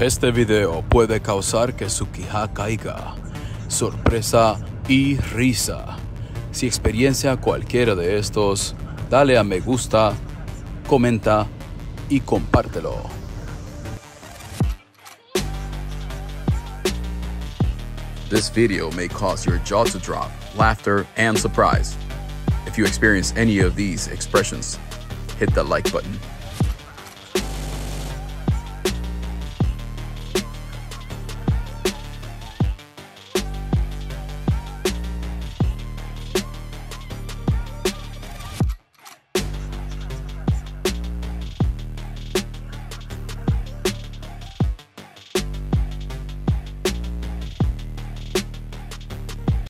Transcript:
Este video puede causar que su quija caiga, sorpresa y risa. Si experiencia cualquiera de estos, dale a me gusta, comenta y compártelo. This video may cause your jaw to drop, laughter, and surprise. If you experience any of these expressions, hit the like button.